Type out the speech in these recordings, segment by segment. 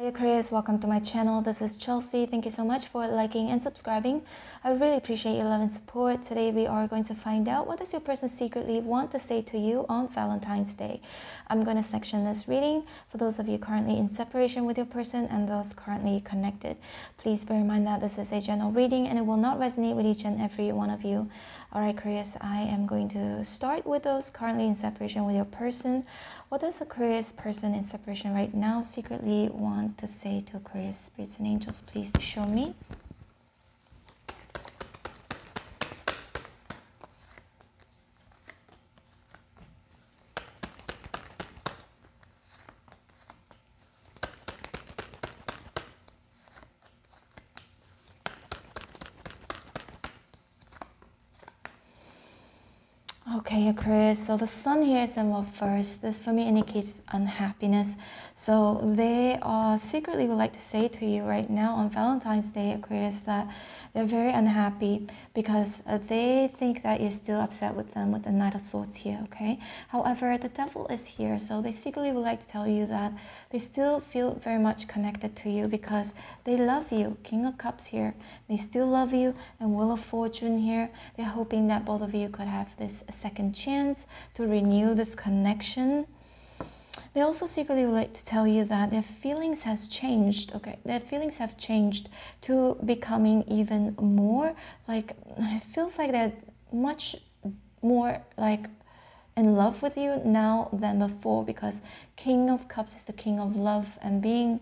Hi Aquarius, welcome to my channel. This is Chelsea. Thank you so much for liking and subscribing. I really appreciate your love and support. Today we are going to find out what does your person secretly want to say to you on Valentine's Day. I'm going to section this reading for those of you currently in separation with your person and those currently connected. Please bear in mind that this is a general reading and it will not resonate with each and every one of you. Alright Aquarius, I am going to start with those currently in separation with your person. What does Aquarius person in separation right now secretly want to say to Aquarius spirits and angels? Please show me. Okay, Aquarius. So the sun here is in first. This for me indicates unhappiness. So they are secretly would like to say to you right now on Valentine's Day, Aquarius, that they're very unhappy because uh, they think that you're still upset with them with the Knight of Swords here, okay? However, the devil is here, so they secretly would like to tell you that they still feel very much connected to you because they love you. King of Cups here. They still love you and Wheel of Fortune here. They're hoping that both of you could have this second chance to renew this connection they also secretly would like to tell you that their feelings has changed, okay? Their feelings have changed to becoming even more like, it feels like they're much more like in love with you now than before because King of Cups is the King of love and being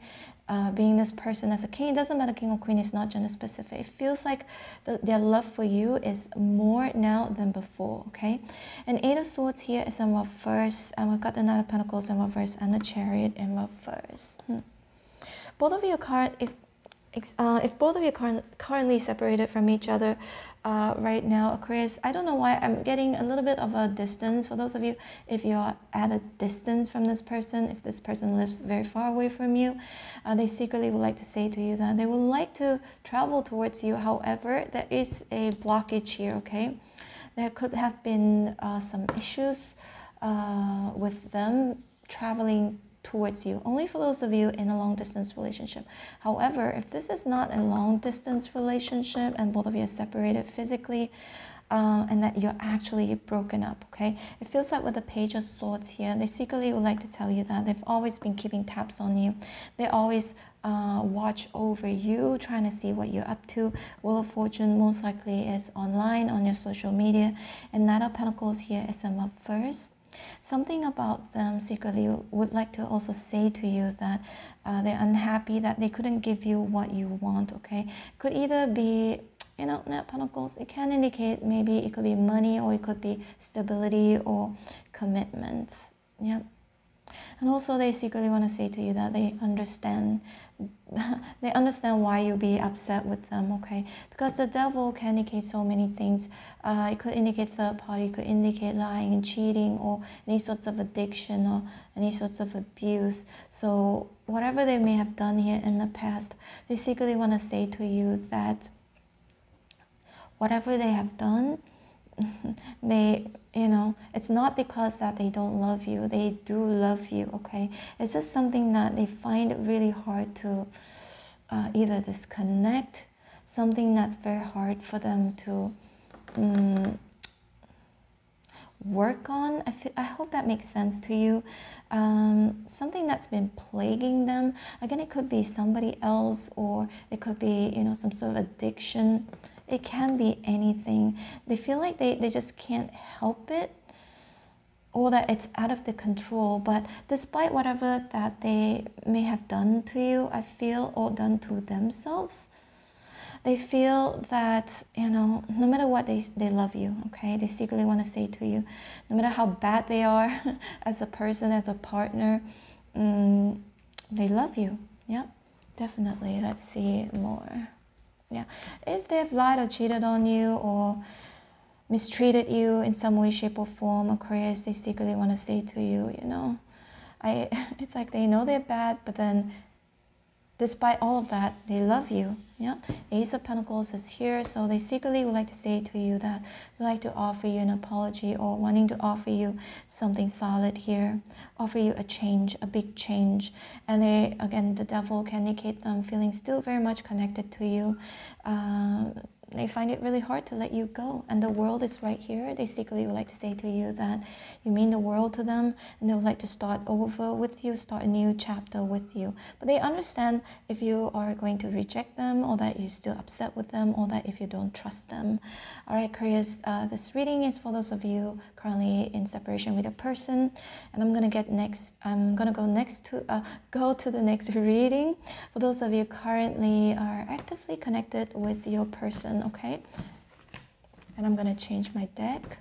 uh, being this person as a king, it doesn't matter king or queen, it's not gender specific. It feels like the, their love for you is more now than before, okay? And Eight of Swords here is in reverse, and we've got the Knight of Pentacles in reverse and the Chariot in reverse. Hmm. Both of you are current, if uh, if both of you are currently separated from each other uh, right now, Aquarius, I don't know why I'm getting a little bit of a distance. For those of you, if you're at a distance from this person, if this person lives very far away from you, uh, they secretly would like to say to you that they would like to travel towards you. However, there is a blockage here, okay? There could have been uh, some issues uh, with them traveling towards you, only for those of you in a long distance relationship. However, if this is not a long distance relationship and both of you are separated physically, uh, and that you're actually broken up, okay? It feels like with the Page of Swords here, they secretly would like to tell you that they've always been keeping tabs on you. They always uh, watch over you, trying to see what you're up to. Wheel of Fortune most likely is online on your social media. And Knight of Pentacles here is a first. Something about them secretly would like to also say to you that uh, they're unhappy that they couldn't give you what you want, okay? Could either be, you know, Knight Pentacles, it can indicate maybe it could be money or it could be stability or commitment, yeah. And also they secretly want to say to you that they understand they understand why you'll be upset with them, okay? Because the devil can indicate so many things. Uh, it could indicate third party, it could indicate lying and cheating or any sorts of addiction or any sorts of abuse. So whatever they may have done here in the past, they secretly want to say to you that whatever they have done, they you know it's not because that they don't love you they do love you okay? It's just something that they find really hard to uh, either disconnect something that's very hard for them to um, work on. I, feel, I hope that makes sense to you. Um, something that's been plaguing them. Again it could be somebody else or it could be you know some sort of addiction it can be anything. They feel like they, they just can't help it or that it's out of the control. But despite whatever that they may have done to you, I feel, or done to themselves, they feel that, you know, no matter what, they, they love you, okay? They secretly want to say to you, no matter how bad they are as a person, as a partner, um, they love you. Yeah, definitely. Let's see more. Yeah, if they've lied or cheated on you or mistreated you in some way, shape, or form, Aquarius, they secretly want to say to you, you know, I, it's like they know they're bad, but then despite all of that, they love you. Yeah, Ace of Pentacles is here, so they secretly would like to say to you that they'd like to offer you an apology or wanting to offer you something solid here, offer you a change, a big change. And they, again, the devil can indicate them feeling still very much connected to you. Uh, they find it really hard to let you go. And the world is right here. They secretly would like to say to you that you mean the world to them and they would like to start over with you, start a new chapter with you. But they understand if you are going to reject them or that you're still upset with them or that if you don't trust them. All right, Aquarius, uh, this reading is for those of you currently in separation with a person. And I'm going to get next, I'm going to go next to, uh, go to the next reading. For those of you currently are actively connected with your person okay? And I'm to change my deck.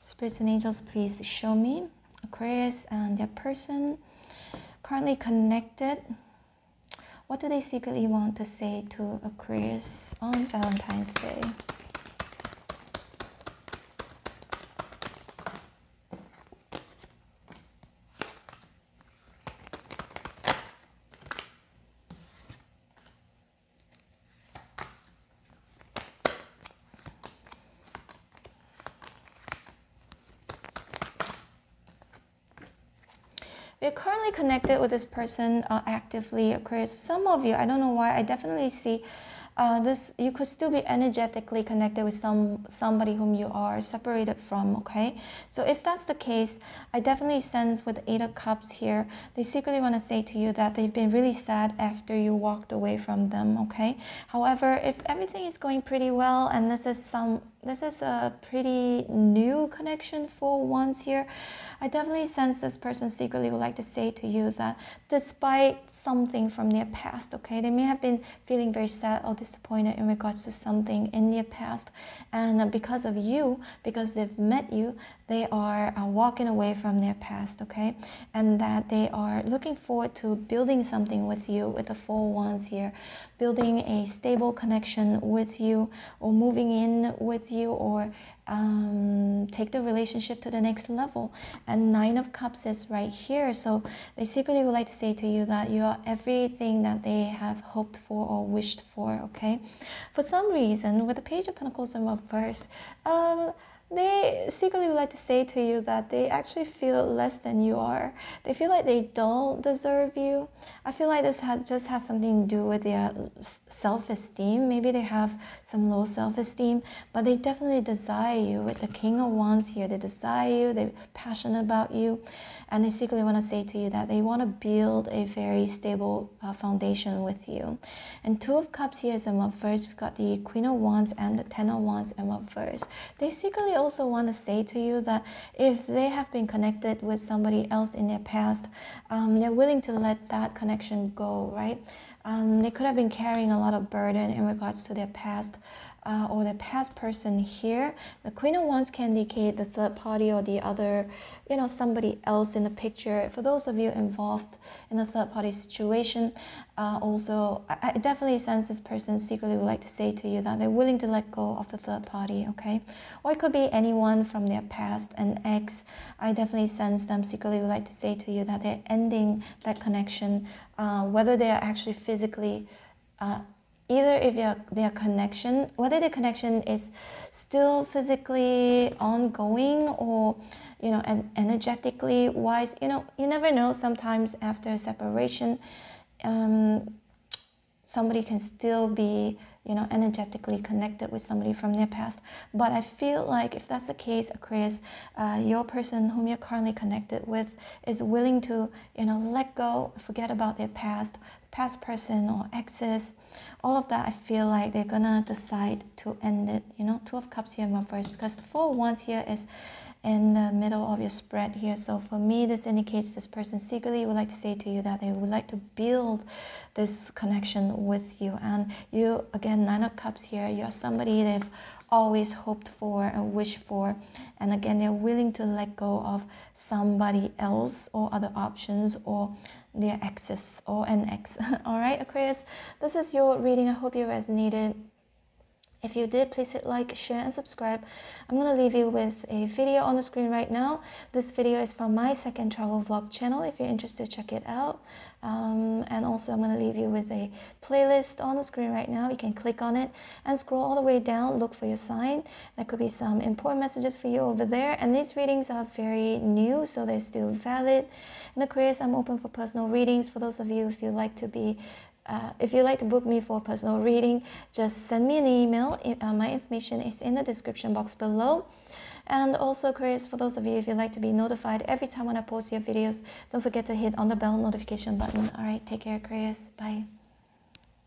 Spirits and angels, please show me Aquarius and their person currently connected. What do they secretly want to say to Aquarius on Valentine's Day? You're currently connected with this person uh, actively, Aquarius. Some of you, I don't know why, I definitely see uh, this you could still be energetically connected with some somebody whom you are separated from okay so if that's the case i definitely sense with eight of cups here they secretly want to say to you that they've been really sad after you walked away from them okay however if everything is going pretty well and this is some this is a pretty new connection for once here. I definitely sense this person secretly would like to say to you that despite something from their past, okay, they may have been feeling very sad or disappointed in regards to something in their past, and because of you, because they've met you, they are uh, walking away from their past, okay, and that they are looking forward to building something with you with the four wands here, building a stable connection with you or moving in with you or um, take the relationship to the next level. And Nine of Cups is right here. So they secretly would like to say to you that you are everything that they have hoped for or wished for, okay? For some reason, with the Page of Pentacles in reverse, um, they secretly would like to say to you that they actually feel less than you are. They feel like they don't deserve you. I feel like this has, just has something to do with their self esteem. Maybe they have some low self esteem, but they definitely desire you. With the King of Wands here, they desire you, they're passionate about you, and they secretly want to say to you that they want to build a very stable uh, foundation with you. And Two of Cups here is in reverse. We've got the Queen of Wands and the Ten of Wands in reverse. They secretly also want to say to you that if they have been connected with somebody else in their past, um, they're willing to let that connection go, right? Um, they could have been carrying a lot of burden in regards to their past uh, or the past person here. The Queen of Wands can indicate the third party or the other, you know, somebody else in the picture. For those of you involved in a third party situation, uh, also, I, I definitely sense this person secretly would like to say to you that they're willing to let go of the third party, okay? Or it could be anyone from their past, an ex. I definitely sense them secretly would like to say to you that they're ending that connection, uh, whether they are actually physically uh, either if their connection, whether the connection is still physically ongoing or, you know, and energetically wise, you know, you never know. Sometimes after separation, um, somebody can still be you know, energetically connected with somebody from their past. But I feel like if that's the case, Aquarius, uh, your person whom you're currently connected with is willing to, you know, let go, forget about their past, past person or exes, all of that. I feel like they're gonna decide to end it. You know, Two of Cups here in reverse because the Four of Wands here is in the middle of your spread here. So for me, this indicates this person secretly would like to say to you that they would like to build this connection with you. And you, again, Nine of Cups here, you're somebody they've always hoped for and wished for. And again, they're willing to let go of somebody else or other options or their exes or an ex. All right, Aquarius, this is your reading. I hope you resonated If you did, please hit like, share, and subscribe. I'm going to leave you with a video on the screen right now. This video is from my second travel vlog channel. If you're interested, check it out. Um, and also, I'm going to leave you with a playlist on the screen right now. You can click on it and scroll all the way down. Look for your sign. There could be some important messages for you over there. And these readings are very new, so they're still valid. In Aquarius, I'm open for personal readings. For those of you, if you'd like to be uh, if you'd like to book me for a personal reading, just send me an email. Uh, my information is in the description box below. And also, Aquarius, for those of you, if you'd like to be notified every time when I post your videos, don't forget to hit on the bell notification button. All right, take care, Aquarius. Bye.